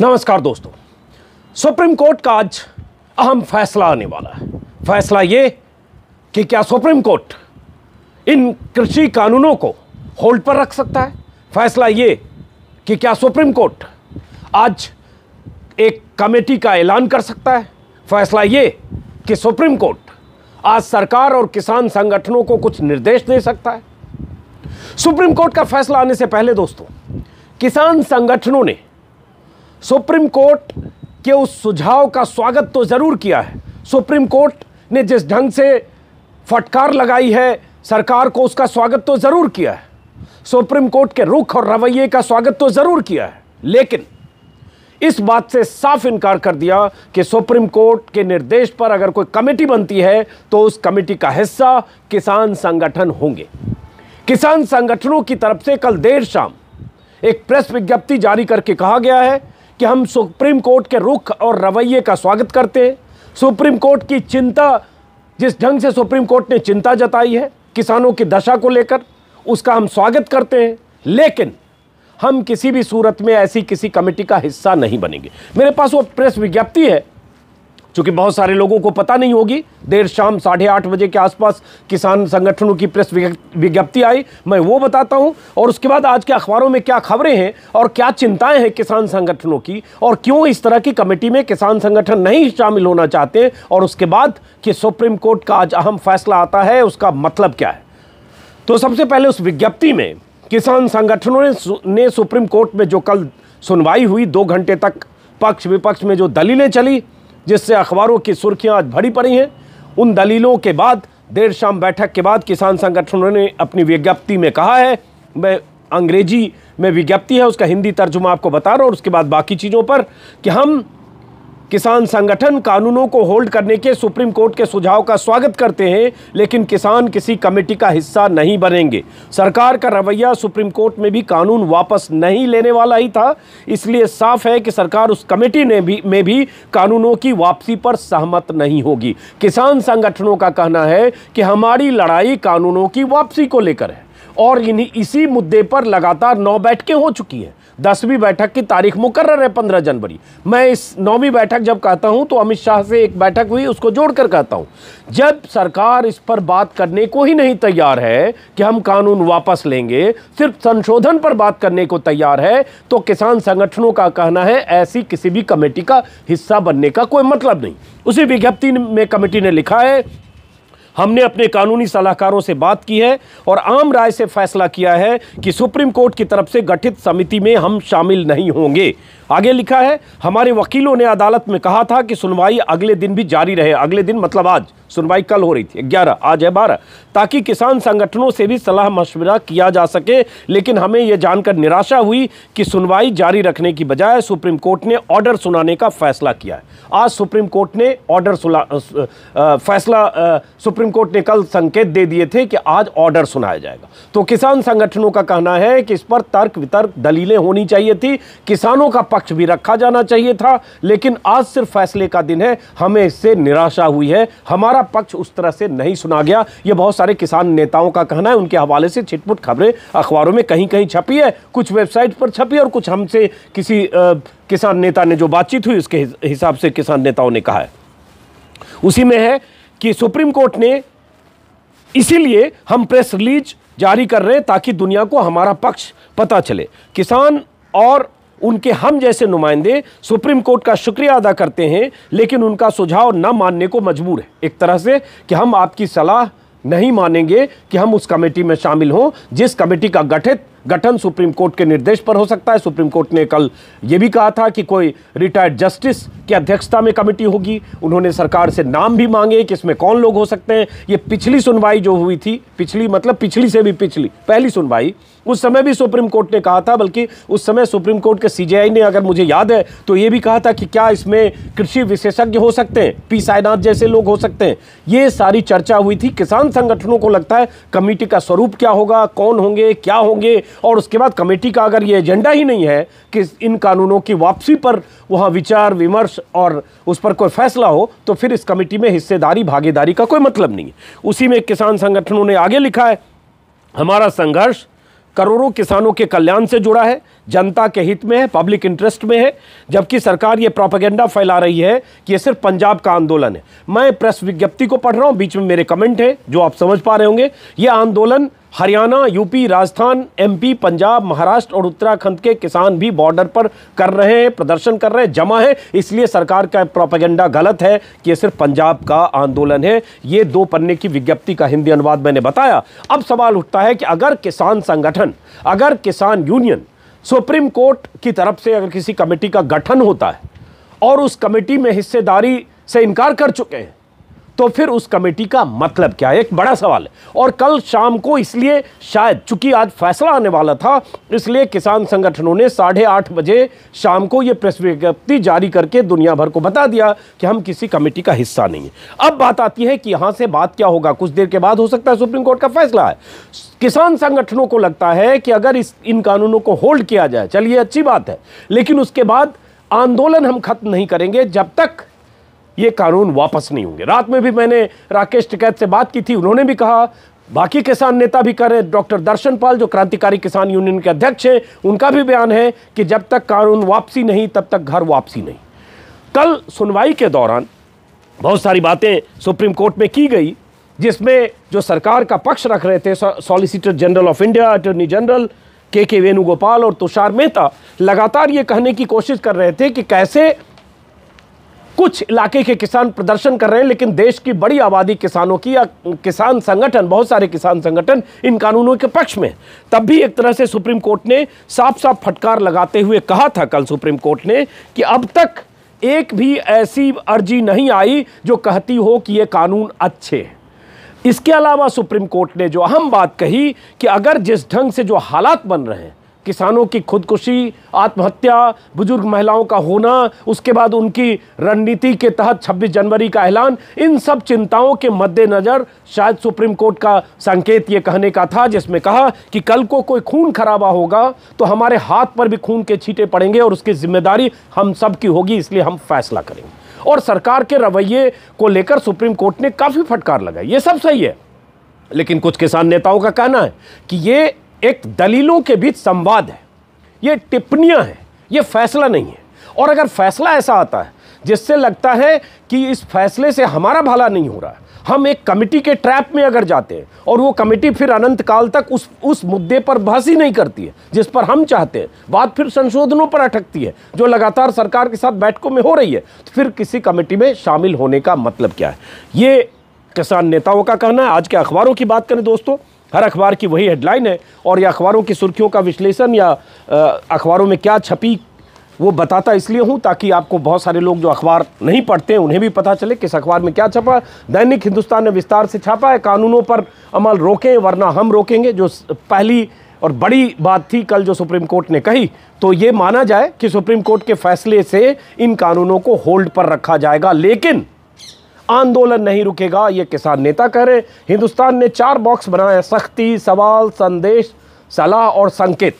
नमस्कार दोस्तों। Supreme court का आज अहम फैसला आने वाला है। फैसला ये कि क्या सुप्रीम कोर्ट इन कृषि कानूनों को होल्ड पर रख सकता है? फैसला ये कि क्या सुप्रीम कोर्ट आज एक कमेटी का ऐलान कर सकता है? फैसला ये कि सुप्रीम कोर्ट आज सरकार और किसान संगठनों को कुछ निर्देश दे सकता है। सुप्रीम कोर्ट का फैसला आने से पहले दोस्तों, किसान संगठनों ने सुप्रीम कोर्ट के उस सुझाव का स्वागत तो ज़रूर किया है। सुप्रीम कोर्ट ने जिस ढंग से फटकार लगाई है, सरकार को उसका स्वागत तो ज़रूर किया है। सुप्रीम कोर्ट के रुख और रवैये का स्वागत तो ज़रूर किया है। लेकिन इस बात से साफ़ इनकार कर दिया कि सुप्रीम कोर्ट के निर्देश पर अगर कोई कमेटी बनती है तो उस कमेटी का हिस्सा किसान संगठन होंगे। किसान संगठनों की तरफ़ से कल देर शाम एक प्रेस विज्ञप्ति जारी करके कहा गया है कि हम सुप्रीम कोर्ट के रुख और रवैये का स्वागत करते हैं। सुप्रीम कोर्ट की चिंता, जिस ढंग से सुप्रीम कोर्ट ने चिंता जताई है, किसानों की दशा को लेकर, उसका हम स्वागत करते हैं। लेकिन हम किसी भी सूरत में ऐसी किसी कमेटी का हिस्सा नहीं बनेंगे। मेरे पास वो प्रेस विज्ञप्ति है चूँकि बहुत सारे लोगों को पता नहीं होगी देर शाम साढ़े आठ बजे के आसपास किसान संगठनों की प्रेस विज्ञप्ति आई। मैं वो बताता हूँ और उसके बाद आज के अखबारों में क्या खबरें हैं और क्या चिंताएँ हैं किसान संगठनों की और क्यों इस तरह की कमेटी में किसान संगठन नहीं शामिल होना चाहते और उसके बाद कि सुप्रीम कोर्ट का आज अहम फैसला आता है उसका मतलब क्या है? तो सबसे पहले उस विज्ञप्ति में किसान संगठनों ने सु, ने सुप्रीम कोर्ट में जो कल सुनवाई हुई दो घंटे तक पक्ष विपक्ष में जो दलीलें चली जिससे अखबारों की सुर्खियाँ आज भरी पड़ी हैं। उन दलीलों के बाद, देर शाम बैठक के बाद किसान संगठनों ने अपनी विज्ञप्ति में कहा है। मैं अंग्रेज़ी में विज्ञप्ति है, उसका हिंदी तर्जुमा आपको बता रहा हूँ, और उसके बाद बाकी चीज़ों पर कि हम किसान संगठन कानूनों को होल्ड करने के सुप्रीम कोर्ट के सुझाव का स्वागत करते हैं, लेकिन किसान किसी कमेटी का हिस्सा नहीं बनेंगे। सरकार का रवैया सुप्रीम कोर्ट में भी कानून वापस नहीं लेने वाला ही था, इसलिए साफ़ है कि सरकार उस कमेटी ने भी, में भी कानूनों की वापसी पर सहमत नहीं होगी। किसान संगठनों का कहना है कि हमारी लड़ाई कानूनों की वापसी को लेकर है, और इन्हीं, इसी मुद्दे पर लगातार नौ बैठकें हो चुकी हैं। दसवीं बैठक की तारीख मुकर्र है पंद्रह जनवरी। मैं इस नौवीं बैठक जब कहता हूँ तो अमित शाह से एक बैठक हुई, उसको जोड़कर कहता हूँ, जब सरकार इस पर बात करने को ही नहीं तैयार है कि हम कानून वापस लेंगे, सिर्फ़ संशोधन पर बात करने को तैयार है तो किसान संगठनों का कहना है, ऐसी किसी भी कमेटी का हिस्सा बनने का कोई मतलब नहीं। उसी विज्ञप्ति में कमेटी ने लिखा है हमने अपने कानूनी सलाहकारों से बात की है और आम राय से फैसला किया है कि सुप्रीम कोर्ट की तरफ़ से गठित समिति में हम शामिल नहीं होंगे। आगे लिखा है, हमारे वकीलों ने अदालत में कहा था कि सुनवाई अगले दिन भी जारी रहे। अगले दिन मतलब आज, सुनवाई कल हो रही थी, ग्यारह, आज है बारह। ताकि किसान संगठनों से भी सलाह मशवरा किया जा सके, लेकिन हमें यह जानकर निराशा हुई कि सुनवाई जारी रखने की बजाय सुप्रीम कोर्ट ने ऑर्डर सुनाने का फैसला किया है। आज सुप्रीम कोर्ट ने ऑर्डर फैसला सुप्रीम कोर्ट ने कल संकेत दे दिए थे कि आज ऑर्डर सुनाया जाएगा। तो किसान संगठनों का कहना है कि इस पर तर्क वितर्क दलीलें होनी चाहिए थी। किसानों का पक्ष भी रखा जाना चाहिए था, लेकिन आज सिर्फ़ फैसले का दिन है। हमें इससे निराशा हुई है। हमारा पक्ष उस तरह से नहीं सुना गया। ये बहुत सारे किसान नेताओं का कहना है। उनके हवाले से छिटपुट खबरें अखबारों में कहीं कहीं छपी है। कुछ वेबसाइट पर छपी और कुछ हमसे किसी किसान नेता ने जो बातचीत हुई, उसके हिसाब से किसान नेताओं ने कहा है। उसी में है कि सुप्रीम कोर्ट ने इसीलिए हम प्रेस रिलीज़ जारी कर रहे हैं ताकि दुनिया को हमारा पक्ष पता चले। किसान और उनके हम जैसे नुमाइंदे सुप्रीम कोर्ट का शुक्रिया अदा करते हैं, लेकिन उनका सुझाव न मानने को मजबूर है। एक तरह से कि हम आपकी सलाह नहीं मानेंगे कि हम उस कमेटी में शामिल हों, जिस कमेटी का गठित गठन सुप्रीम कोर्ट के निर्देश पर हो सकता है। सुप्रीम कोर्ट ने कल यह भी कहा था कि कोई रिटायर्ड जस्टिस की अध्यक्षता में कमेटी होगी। उन्होंने सरकार से नाम भी मांगे कि इसमें कौन लोग हो सकते हैं। ये पिछली सुनवाई जो हुई थी, पिछली मतलब पिछली से भी पिछली, पहली सुनवाई उस समय भी सुप्रीम कोर्ट ने कहा था, बल्कि उस समय सुप्रीम कोर्ट के सीजेआई ने अगर मुझे याद है तो ये भी कहा था कि क्या इसमें कृषि विशेषज्ञ हो सकते हैं, पी साईनाथ जैसे लोग हो सकते हैं। ये सारी चर्चा हुई थी। किसान संगठनों को लगता है कमेटी का स्वरूप क्या होगा, कौन होंगे, क्या होंगे, और उसके बाद कमेटी का अगर ये एजेंडा ही नहीं है कि इन कानूनों की वापसी पर वहाँ विचार, विमर्श और उस पर कोई फैसला हो तो फिर इस कमेटी में हिस्सेदारी, भागीदारी का कोई मतलब नहीं है। उसी में किसान संगठनों ने आगे लिखा है, हमारा संघर्ष करोड़ों किसानों के कल्याण से जुड़ा है, जनता के हित में है पब्लिक इंटरेस्ट में है, जबकि सरकार ये प्रोपेगेंडा फैला रही है कि ये सिर्फ़ पंजाब का आंदोलन है। मैं प्रेस विज्ञप्ति को पढ़ रहा हूँ, बीच में मेरे कमेंट है, जो आप समझ पा रहे होंगे। ये आंदोलन हरियाणा, यूपी, राजस्थान, एमपी, पंजाब, महाराष्ट्र और उत्तराखंड के किसान भी बॉर्डर पर कर रहे हैं, प्रदर्शन कर रहे हैं, जमा है। इसलिए सरकार का प्रोपेगेंडा गलत है कि ये सिर्फ़ पंजाब का आंदोलन है। ये दो पन्ने की विज्ञप्ति का हिंदी अनुवाद मैंने बताया। अब सवाल उठता है कि अगर किसान संगठन, अगर किसान यूनियन सुप्रीम कोर्ट की तरफ़ से अगर किसी कमेटी का गठन होता है और उस कमेटी में हिस्सेदारी से इनकार कर चुके हैं तो फिर उस कमेटी का मतलब क्या है? एक बड़ा सवाल है। और कल शाम को इसलिए शायद, चूँकि आज फैसला आने वाला था, इसलिए किसान संगठनों ने साढ़े आठ बजे शाम को यह प्रेस विज्ञप्ति जारी करके दुनिया भर को बता दिया कि हम किसी कमेटी का हिस्सा नहीं है। अब बात आती है कि यहाँ से बात क्या होगा? कुछ देर के बाद हो सकता है सुप्रीम कोर्ट का फैसला है। किसान संगठनों को लगता है कि अगर इस, इन कानूनों को होल्ड किया जाए, चलिए अच्छी बात है, लेकिन उसके बाद आंदोलन हम खत्म नहीं करेंगे जब तक ये कानून वापस नहीं होंगे। रात में भी मैंने राकेश टिकैत से बात की थी, उन्होंने भी कहा, बाकी किसान नेता भी करें डॉक्टर दर्शन पाल, जो क्रांतिकारी किसान यूनियन के अध्यक्ष हैं, उनका भी बयान है कि जब तक कानून वापसी नहीं, तब तक घर वापसी नहीं। कल सुनवाई के दौरान बहुत सारी बातें सुप्रीम कोर्ट में की गई, जिसमें जो सरकार का पक्ष रख रहे थे solicitor general of India, attorney general K K Venugopal और तुषार मेहता, लगातार ये कहने की कोशिश कर रहे थे कि कैसे कुछ इलाके के किसान प्रदर्शन कर रहे हैं, लेकिन देश की बड़ी आबादी किसानों की या किसान संगठन, बहुत सारे किसान संगठन इन कानूनों के पक्ष में। तब भी एक तरह से सुप्रीम कोर्ट ने साफ़ साफ़ फटकार लगाते हुए कहा था कल सुप्रीम कोर्ट ने कि अब तक एक भी ऐसी अर्जी नहीं आई जो कहती हो कि ये कानून अच्छे हैं। इसके अलावा सुप्रीम कोर्ट ने जो अहम बात कही कि अगर जिस ढंग से जो हालात बन रहे हैं किसानों की खुदकुशी, आत्महत्या, बुज़ुर्ग महिलाओं का होना, उसके बाद उनकी रणनीति के तहत 26 जनवरी का ऐलान, इन सब चिंताओं के मद्देनज़र शायद सुप्रीम कोर्ट का संकेत ये कहने का था, जिसमें कहा कि कल को कोई खून खराबा होगा तो हमारे हाथ पर भी खून के छींटे पड़ेंगे और उसकी ज़िम्मेदारी हम सब की होगी, इसलिए हम फैसला करेंगे। और सरकार के रवैये को लेकर सुप्रीम कोर्ट ने काफ़ी फटकार लगाई। ये सब सही है, लेकिन कुछ किसान नेताओं का कहना है कि ये एक दलीलों के बीच संवाद है। ये टिप्पणियाँ हैं, ये फैसला नहीं है। और अगर फैसला ऐसा आता है, जिससे लगता है कि इस फैसले से हमारा भला नहीं हो रहा, हम एक कमेटी के ट्रैप में अगर जाते हैं, और वो कमेटी फिर अनंत काल तक उस उस मुद्दे पर बहस ही नहीं करती है, जिस पर हम चाहते हैं, बात फिर संशोधनों पर अटकती है, जो लगातार सरकार के साथ बैठकों में हो रही है तो फिर किसी कमेटी में शामिल होने का मतलब क्या है? ये किसान नेताओं का कहना है, आज के अखबारों की बात करें दोस्तों। हर अखबार की वही हेडलाइन है। और ये अखबारों की सुर्खियों का विश्लेषण या अखबारों में क्या छपी, वो बताता इसलिए हूँ ताकि आपको बहुत सारे लोग जो अखबार नहीं पढ़ते हैं, उन्हें भी पता चले किस अखबार में क्या छपा। दैनिक हिंदुस्तान ने विस्तार से छापा है, कानूनों पर अमल रोकें वरना हम रोकेंगे, जो पहली और बड़ी बात थी कल जो सुप्रीम कोर्ट ने कही। तो ये माना जाए कि सुप्रीम कोर्ट के फैसले से इन कानूनों को होल्ड पर रखा जाएगा, लेकिन आंदोलन नहीं रुकेगा, ये किसान नेता कह रहे हैं। हिंदुस्तान ने चार बॉक्स बनाए, सख्ती, सवाल, संदेश, सलाह और संकेत।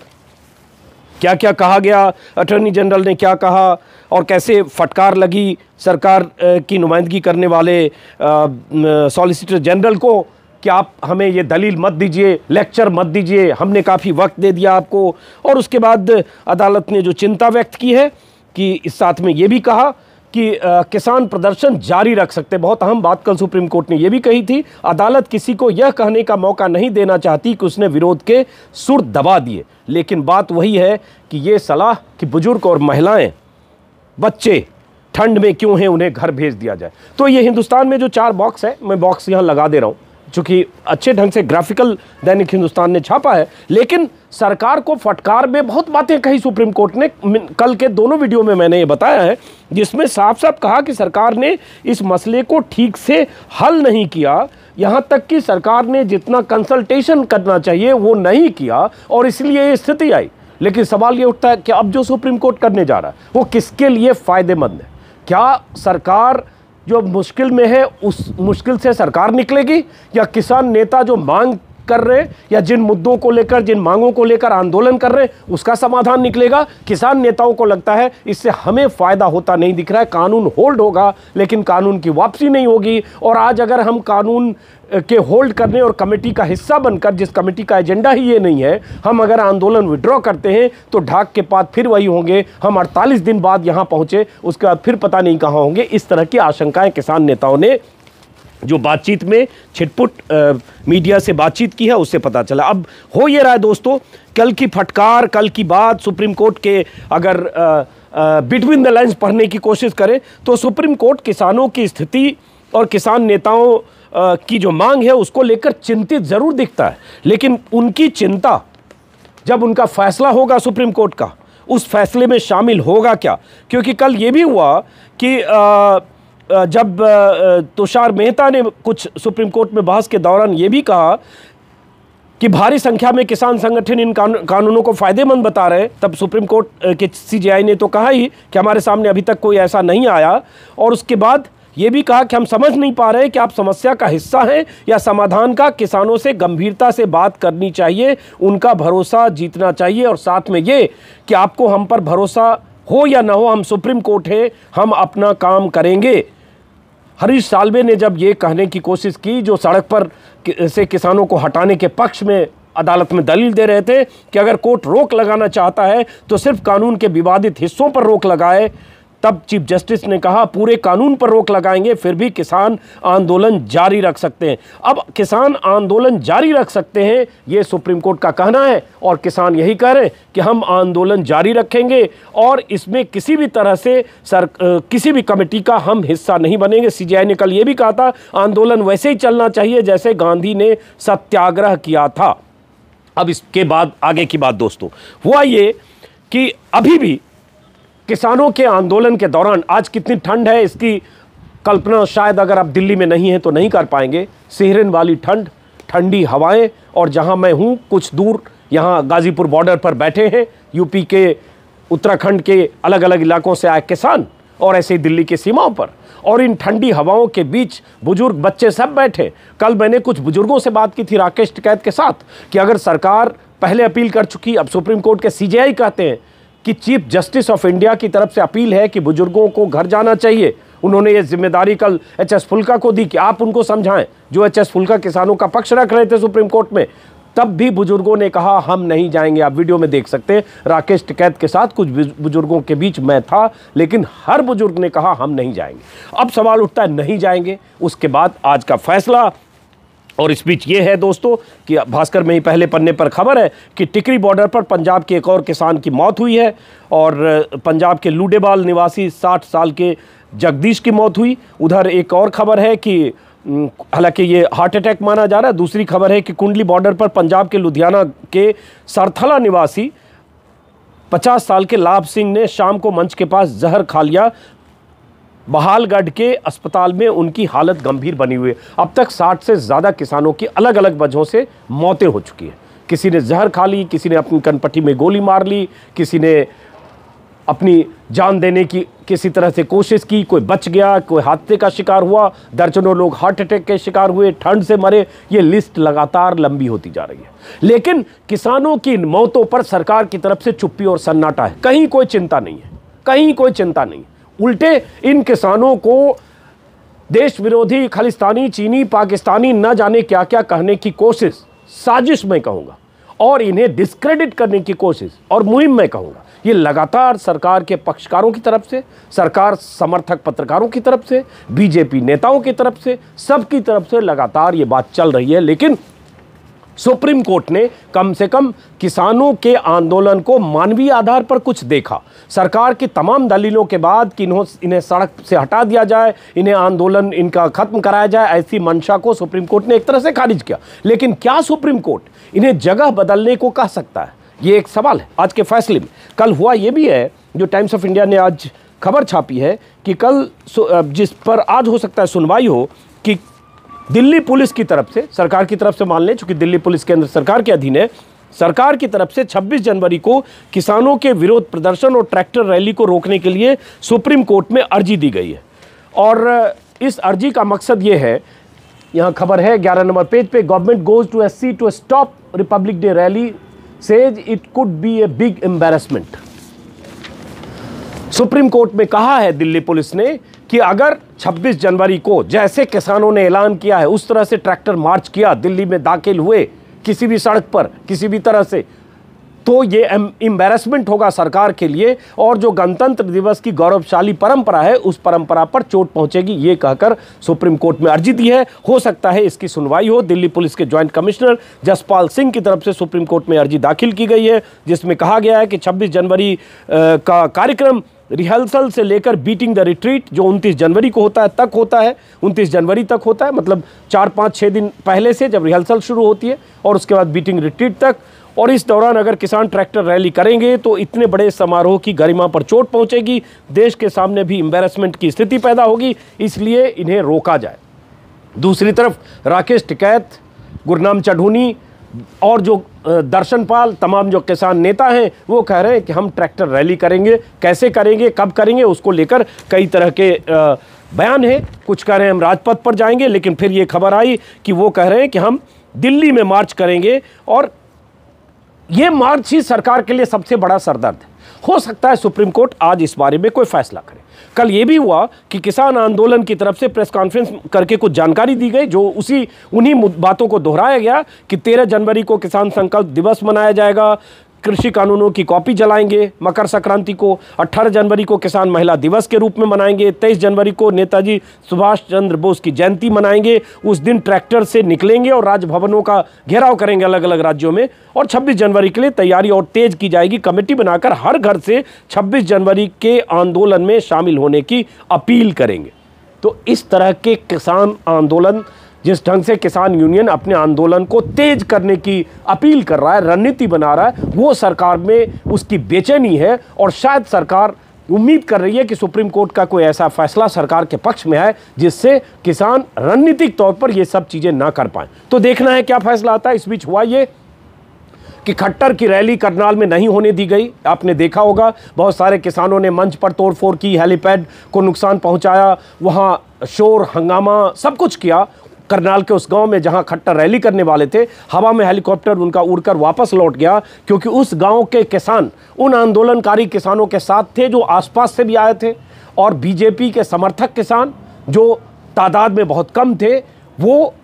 क्या क्या कहा गया? अटॉर्नी जनरल ने क्या कहा? और कैसे फटकार लगी सरकार की नुमाइंदगी करने वाले सॉलिसिटर जनरल को? कि आप हमें ये दलील मत दीजिए, लेक्चर मत दीजिए, हमने काफ़ी वक्त दे दिया आपको। और उसके बाद अदालत ने जो चिंता व्यक्त की है, कि इस साथ में ये भी कहा कि किसान प्रदर्शन जारी रख सकते बहुत अहम बात कल सुप्रीम कोर्ट ने यह भी कही थी। अदालत किसी को यह कहने का मौका नहीं देना चाहती कि उसने विरोध के सुर दबा दिए। लेकिन बात वही है कि ये सलाह कि बुज़ुर्ग और महिलाएँ, बच्चे, ठंड में क्यों हैं, उन्हें घर भेज दिया जाए। तो ये हिंदुस्तान में जो चार बॉक्स है, मैं बॉक्स यहाँ लगा दे रहा हूँ। चूँकि अच्छे ढंग से ग्राफिकल दैनिक हिंदुस्तान ने छापा है, लेकिन सरकार को फटकार में बहुत बातें कही सुप्रीम कोर्ट ने। कल के दोनों वीडियो में मैंने ये बताया है, जिसमें साफ़ साफ़ कहा कि सरकार ने इस मसले को ठीक से हल नहीं किया। यहाँ तक कि सरकार ने जितना कंसल्टेशन करना चाहिए, वो नहीं किया, और इसलिए ये स्थिति आई। लेकिन सवाल ये उठता है कि अब जो सुप्रीम कोर्ट करने जा रहा है, वो किसके लिए फ़ायदेमंद है? क्या सरकार जो मुश्किल में है उस मुश्किल से सरकार निकलेगी? या किसान नेता जो मांग कर रहे हैं या जिन मुद्दों को लेकर, जिन मांगों को लेकर आंदोलन कर रहे हैं, उसका समाधान निकलेगा। किसान नेताओं को लगता है इससे हमें फ़ायदा होता नहीं दिख रहा है। कानून होल्ड होगा, लेकिन कानून की वापसी नहीं होगी। और आज अगर हम कानून के होल्ड करने और कमेटी का हिस्सा बनकर, जिस कमेटी का एजेंडा ही ये नहीं है, हम अगर आंदोलन विड्रॉ करते हैं तो ढाक के बाद फिर वही होंगे। हम 48 दिन बाद यहाँ पहुँचे, उसके बाद फिर पता नहीं कहाँ होंगे। इस तरह की आशंकाएँ किसान नेताओं ने जो बातचीत में छिटपुट मीडिया से बातचीत की है उससे पता चला। अब हो ये रहा है दोस्तों कल की फटकार कल की बात सुप्रीम कोर्ट के अगर बिटवीन द लाइन्स पढ़ने की कोशिश करें तो सुप्रीम कोर्ट किसानों की स्थिति और किसान नेताओं आ, की जो मांग है उसको लेकर चिंतित ज़रूर दिखता है। लेकिन उनकी चिंता जब उनका फैसला होगा सुप्रीम कोर्ट का उस फैसले में शामिल होगा क्या? क्योंकि कल ये भी हुआ कि जब तुषार मेहता ने कुछ सुप्रीम कोर्ट में बहस के दौरान ये भी कहा कि भारी संख्या में किसान संगठन इन कानूनों को फ़ायदेमंद बता रहे तब सुप्रीम कोर्ट के सीजीआई ने तो कहा ही कि हमारे सामने अभी तक कोई ऐसा नहीं आया और उसके बाद ये भी कहा कि हम समझ नहीं पा रहे कि आप समस्या का हिस्सा हैं या समाधान का, किसानों से गंभीरता से बात करनी चाहिए, उनका भरोसा जीतना चाहिए और साथ में ये कि आपको हम पर भरोसा हो या ना हो, हम सुप्रीम कोर्ट हैं, हम अपना काम करेंगे। हरीश सालवे ने जब ये कहने की कोशिश की, जो सड़क पर से किसानों को हटाने के पक्ष में अदालत में दलील दे रहे थे कि अगर कोर्ट रोक लगाना चाहता है तो सिर्फ़ कानून के विवादित हिस्सों पर रोक लगाए तब चीफ जस्टिस ने कहा, पूरे कानून पर रोक लगाएँगे, फिर भी किसान आंदोलन जारी रख सकते हैं। अब किसान आंदोलन जारी रख सकते हैं, ये सुप्रीम कोर्ट का कहना है, और किसान यही कह रहे हैं कि हम आंदोलन जारी रखेंगे, और इसमें किसी भी तरह से सर किसी भी कमेटी का हम हिस्सा नहीं बनेंगे। सीजीआई ने कल ये भी कहा था, आंदोलन वैसे ही चलना चाहिए जैसे गांधी ने सत्याग्रह किया था। अब इसके बाद, आगे की बात दोस्तों, हुआ ये कि अभी भी किसानों के आंदोलन के दौरान आज कितनी ठंड है, इसकी कल्पना शायद अगर आप दिल्ली में नहीं हैं तो नहीं कर पाएँगे। सिहरन वाली ठंड, ठंडी हवाएँ, और जहाँ मैं हूँ, कुछ दूर यहाँ गाज़ीपुर बॉर्डर पर बैठे हैं। यूपी के, उत्तराखंड के अलग अलग इलाकों से आए किसान और ऐसे ही दिल्ली की सीमाओं पर। और इन ठंडी हवाओं के बीच बुज़ुर्ग बच्चे सब बैठे। कल मैंने कुछ बुज़ुर्गों से बात की थी राकेश टिकैत के साथ कि अगर सरकार पहले अपील कर चुकी, अब सुप्रीम कोर्ट के सीजेआई कहते हैं कि चीफ जस्टिस ऑफ़ इंडिया की तरफ़ से अपील है कि बुज़ुर्गों को घर जाना चाहिए। उन्होंने ये ज़िम्मेदारी कल एच एस फुल्का को दी कि आप उनको समझाएँ। जो एच एस फुल्का किसानों का पक्ष रख रहे थे सुप्रीम कोर्ट में, तब भी बुज़ुर्गों ने कहा, हम नहीं जाएँगे। आप वीडियो में देख सकते हैं, राकेश टिकैत के साथ कुछ बुज़ुर्गों के बीच मैं था, लेकिन हर बुज़ुर्ग ने कहा, हम नहीं जाएँगे। अब सवाल उठता है, नहीं जाएँगे? उसके बाद आज का फैसला और इस बीच ये है दोस्तों कि भास्कर में ही पहले पन्ने पर खबर है कि टिकरी बॉर्डर पर पंजाब के एक और किसान की मौत हुई है और पंजाब के लूडेबाल निवासी 60 साल के जगदीश की मौत हुई। उधर एक और खबर है कि हालाँकि ये हार्ट अटैक माना जा रहा है। दूसरी खबर है कि कुंडली बॉर्डर पर पंजाब के लुधियाना के सरथला निवासी 50 साल के लाभ सिंह ने शाम को मंच के पास जहर खा लिया। बहालगढ़ के अस्पताल में उनकी हालत गंभीर बनी हुई है। अब तक 60 से ज़्यादा किसानों की अलग अलग वजहों से मौतें हो चुकी हैं। किसी ने जहर खा ली, किसी ने अपनी कनपट्टी में गोली मार ली, किसी ने अपनी जान देने की किसी तरह से कोशिश की, कोई बच गया, कोई हादसे का शिकार हुआ, दर्जनों लोग हार्ट अटैक के शिकार हुए, ठंड से मरे, ये लिस्ट लगातार लंबी होती जा रही है। लेकिन किसानों की इन मौतों पर सरकार की तरफ़ से चुप्पी और सन्नाटा है। कहीं कोई चिंता नहीं है, कहीं कोई चिंता नहीं उल्टे इन किसानों को देश विरोधी खालिस्तानी, चीनी, पाकिस्तानी न जाने क्या क्या कहने की कोशिश, साजिश मैं कहूँगा, और इन्हें डिस्क्रेडिट करने की कोशिश, और मुहिम मैं कहूँगा। ये लगातार सरकार के पक्षकारों की तरफ़ से, सरकार समर्थक पत्रकारों की तरफ़ से, बीजेपी नेताओं की तरफ़ से, सबकी तरफ़ से लगातार ये बात चल रही है, लेकिन सुप्रीम कोर्ट ने कम से कम किसानों के आंदोलन को मानवीय आधार पर कुछ देखा। सरकार की तमाम दलीलों के बाद कि इन्हें सड़क से हटा दिया जाए, इन्हें आंदोलन इनका खत्म कराया जाए, ऐसी मंशा को सुप्रीम कोर्ट ने एक तरह से खारिज किया। लेकिन क्या सुप्रीम कोर्ट इन्हें जगह बदलने को कह सकता है? ये एक सवाल है आज के फैसले में। कल हुआ ये भी है, जो टाइम्स ऑफ़ इंडिया ने आज खबर छापी है कि कल जिस पर आज हो सकता है सुनवाई हो, कि दिल्ली पुलिस की तरफ़ से, सरकार की तरफ़ से मान लें, चूँकि दिल्ली पुलिस केंद्र सरकार के अधीन है, सरकार की तरफ़ से 26 जनवरी को किसानों के विरोध प्रदर्शन और ट्रैक्टर रैली को रोकने के लिए सुप्रीम कोर्ट में अर्जी दी गई है। और, इस अर्जी का मकसद ये है, यहाँ खबर है 11 नंबर पेज पे, government goes to SC to stop Republic Day rally, says it could be a big embarrassment. Supreme court में कहा है, दिल्ली पुलिस ने कि अगर 26 जनवरी को जैसे किसानों ने ऐलान किया है, उस तरह से ट्रैक्टर मार्च किया, दिल्ली में दाखिल हुए किसी भी सड़क पर, किसी भी तरह से तो ये एम्बेरसमेंट होगा सरकार के लिए और जो गणतंत्र दिवस की गौरवशाली परंपरा है, उस परंपरा पर चोट पहुंचेगी, ये कहकर सुप्रीम कोर्ट में अर्जी दी है। हो सकता है इसकी सुनवाई हो। दिल्ली पुलिस के ज्वाइंट कमिश्नर जसपाल सिंह की तरफ़ से सुप्रीम कोर्ट में अर्जी दाखिल की गई है, जिसमें कहा गया है कि 26 जनवरी का कार्यक्रम रिहर्सल से लेकर बीटिंग द रिट्रीट जो 29 जनवरी को होता है, तक होता है 29 जनवरी तक होता है मतलब चार, पाँच छः दिन पहले से जब रिहर्सल शुरू होती है और उसके बाद बीटिंग रिट्रीट तक। और इस दौरान अगर किसान ट्रैक्टर रैली करेंगे तो इतने बड़े समारोह की गरिमा पर चोट पहुंचेगी, देश के सामने भी एम्बेरसमेंट की स्थिति पैदा होगी, इसलिए इन्हें रोका जाए। दूसरी तरफ़ राकेश टिकैत, गुरनाम चढ़ूनी और जो दर्शनपाल, तमाम जो किसान नेता हैं, वो कह रहे हैं कि हम ट्रैक्टर रैली करेंगे, कैसे करेंगे, कब करेंगे, उसको लेकर कई तरह के बयान हैं। कुछ कह रहे हैं हम राजपथ पर जाएँगे, लेकिन फिर ये खबर आई कि वो कह रहे हैं कि हम दिल्ली में मार्च करेंगे और ये मार्च ही सरकार के लिए सबसे बड़ा सरदर्द है। हो सकता है सुप्रीम कोर्ट आज इस बारे में कोई फैसला करे। कल ये भी हुआ कि किसान आंदोलन की तरफ़ से प्रेस कॉन्फ्रेंस करके कुछ जानकारी दी गई, जो उसी, उन्हीं बातों को दोहराया गया कि 13 जनवरी को किसान संकल्प दिवस मनाया जाएगा। कृषि कानूनों की कॉपी जलाएँगे। मकर संक्रांति को 18 जनवरी को किसान महिला दिवस के रूप में मनाएँगे। 23 जनवरी को नेताजी सुभाष चंद्र बोस की जयंती मनाएँगे। उस दिन ट्रैक्टर से निकलेंगे और राजभवनों का घेराव करेंगे अलग अलग राज्यों में। और 26 जनवरी के लिए तैयारी और तेज की जाएगी। कमेटी बनाकर हर घर से 26 जनवरी के आंदोलन में शामिल होने की अपील करेंगे। तो इस तरह के किसान आंदोलन जिस ढंग से किसान यूनियन अपने आंदोलन को तेज करने की अपील कर रहा है, रणनीति बना रहा है, वो सरकार में उसकी बेचैनी है और शायद सरकार उम्मीद कर रही है कि सुप्रीम कोर्ट का कोई ऐसा फैसला सरकार के पक्ष में है जिससे किसान रणनीतिक तौर पर ये सब चीज़ें ना कर पाए। तो देखना है क्या फैसला आता है। इस बीच हुआ ये कि खट्टर की रैली करनाल में नहीं होने दी गई। आपने देखा होगा, बहुत सारे किसानों ने मंच पर तोड़फोड़ की, हेलीपैड को नुकसान पहुँचाया, वहाँ शोर, हंगामा, सब कुछ किया करनाल के उस गाँव में जहाँ खट्टर रैली करने वाले थे, हवा में हेलीकॉप्टर उनका उड़कर वापस लौट गया, क्योंकि उस गाँव के किसान, उन आंदोलनकारी किसानों के साथ थे जो आसपास से भी आए थे, और बीजेपी के समर्थक किसान जो तादाद में बहुत कम थे, वो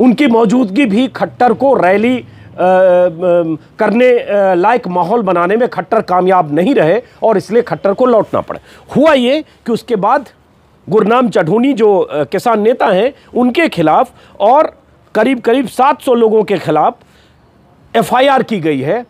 उनकी मौजूदगी भी खट्टर को रैली करने लायक माहौल बनाने में खट्टर कामयाब नहीं रहे, और इसलिए खट्टर को लौटना पड़े। हुआ ये कि उसके बाद गुरनाम चढ़ूनी जो किसान नेता हैं, उनके खिलाफ और करीब करीब 700 लोगों के खिलाफ एफआईआर की गई है।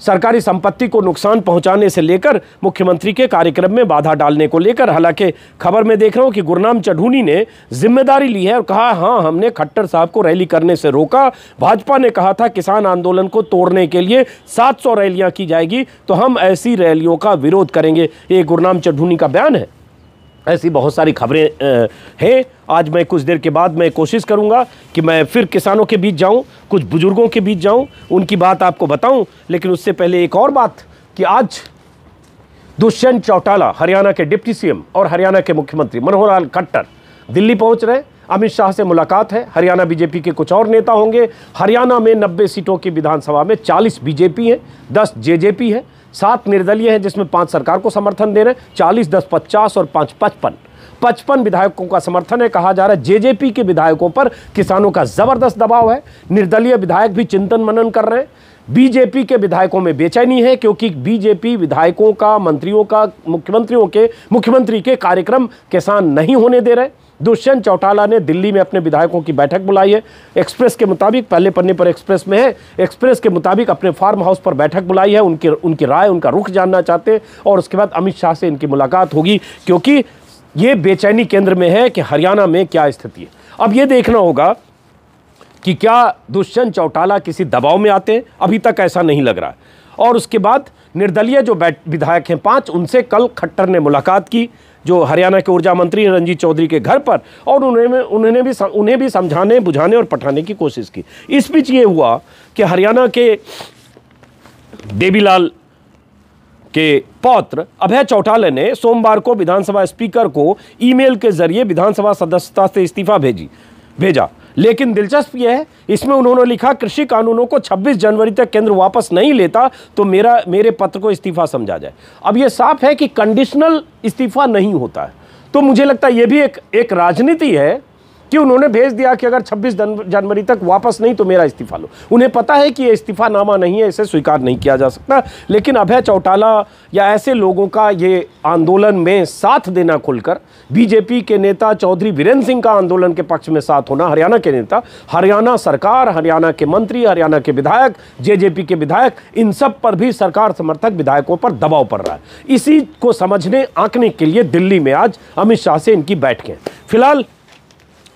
सरकारी संपत्ति को नुकसान पहुँचाने से लेकर मुख्यमंत्री के कार्यक्रम में बाधा डालने को लेकर, हालाँकि खबर में देख रहा हूँ कि गुरनाम चढ़ूनी ने ज़िम्मेदारी ली है और कहा हाँ हमने खट्टर साहब को रैली करने से रोका। भाजपा ने कहा था किसान आंदोलन को तोड़ने के लिए 700 रैलियाँ की जाएगी तो हम ऐसी रैलियों का विरोध करेंगे। ये गुरनाम चढ़ूनी का बयान है। ऐसी बहुत सारी खबरें हैं। आज मैं कुछ देर के बाद मैं कोशिश करूँगा कि मैं फिर किसानों के बीच जाऊँ, कुछ बुज़ुर्गों के बीच जाऊँ, उनकी बात आपको बताऊँ। लेकिन उससे पहले एक और बात कि आज दुष्यंत चौटाला, हरियाणा के डिप्टी सीएम और हरियाणा के मुख्यमंत्री मनोहर लाल खट्टर दिल्ली पहुँच रहे अमित शाह से मुलाकात है। हरियाणा बीजेपी के कुछ और नेता होंगे। हरियाणा में 90 सीटों की विधानसभा में 40 बीजेपी है 10 जेजेपी है। सात निर्दलीय हैं, जिसमें पाँच सरकार को समर्थन दे रहे हैं, चालीस, दस, पचास और पाँच, पचपन। पचपन विधायकों का समर्थन है, कहा जा रहा है जेजेपी के विधायकों पर किसानों का ज़बरदस्त दबाव है। निर्दलीय विधायक भी चिंतन मनन कर रहे हैं। बीजेपी के विधायकों में बेचैनी है, क्योंकि बीजेपी विधायकों का, मंत्रियों का, मुख्यमंत्रियों के, मुख्यमंत्री के कार्यक्रम किसान नहीं होने दे रहे। दुष्यंत चौटाला ने दिल्ली में अपने विधायकों की बैठक बुलाई है। एक्सप्रेस के मुताबिक पहले पन्ने पर एक्सप्रेस में है। एक्सप्रेस के मुताबिक अपने फार्म हाउस पर बैठक बुलाई है। उनकी उनकी राय, उनका रुख जानना चाहते हैं और उसके बाद अमित शाह से इनकी मुलाकात होगी, क्योंकि ये बेचैनी केंद्र में है कि हरियाणा में क्या स्थिति है। अब ये देखना होगा कि क्या दुष्यंत चौटाला किसी दबाव में आते हैं। अभी तक ऐसा नहीं लग रहा है। और उसके बाद निर्दलीय जो विधायक हैं पाँच, उनसे कल खट्टर ने मुलाकात की। जो हरियाणा के ऊर्जा मंत्री रंजीत चौधरी के घर पर, और उन्होंने उन्होंने भी उन्हें भी समझाने, बुझाने और पठाने की कोशिश की। इस बीच ये हुआ कि हरियाणा के देवीलाल के पौत्र अभय चौटाले ने सोमवार को विधानसभा स्पीकर को ईमेल के ज़रिए विधानसभा सदस्यता से इस्तीफा भेजी, भेजा। लेकिन दिलचस्प यह है, इसमें उन्होंने लिखा, कृषि कानूनों को 26 जनवरी तक केंद्र वापस नहीं लेता तो मेरा, मेरे पत्र को इस्तीफा समझा जाए। अब यह साफ़ है कि कंडीशनल इस्तीफा नहीं होता है। तो मुझे लगता है यह भी एक एक राजनीति है कि उन्होंने भेज दिया कि अगर 26 जनवरी तक वापस नहीं तो मेरा इस्तीफा लो। उन्हें पता है कि ये इस्तीफानामा नहीं है, इसे स्वीकार नहीं किया जा सकता। लेकिन अभय चौटाला या ऐसे लोगों का ये आंदोलन में साथ देना खुलकर, बीजेपी के नेता चौधरी वीरेंद्र सिंह का आंदोलन के पक्ष में साथ होना, हरियाणा के नेता, हरियाणा सरकार, हरियाणा के मंत्री, हरियाणा के विधायक, जेजेपी के विधायक, इन सब पर भी सरकार समर्थक विधायकों पर दबाव पड़ रहा है। इसी को समझने, आंकने के लिए दिल्ली में आज अमित शाह से इनकी बैठकें। फ़िलहाल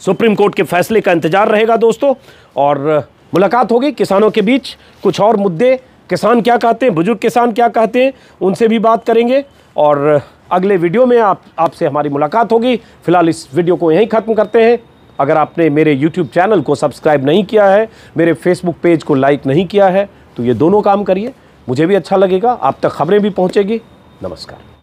सुप्रीम कोर्ट के फैसले का इंतज़ार रहेगा दोस्तों। और मुलाकात होगी किसानों के बीच। कुछ और मुद्दे। किसान क्या कहते हैं? बुज़ुर्ग किसान क्या कहते हैं? उनसे भी बात करेंगे। और अगले वीडियो में आप, आपसे हमारी मुलाकात होगी। फ़िलहाल इस वीडियो को यहीं ख़त्म करते हैं। अगर आपने मेरे यूट्यूब चैनल को सब्सक्राइब नहीं किया है, मेरे फेसबुक पेज को लाइक नहीं किया है तो ये दोनों काम करिए। मुझे भी अच्छा लगेगा। आप तक खबरें भी पहुँचेगी। नमस्कार।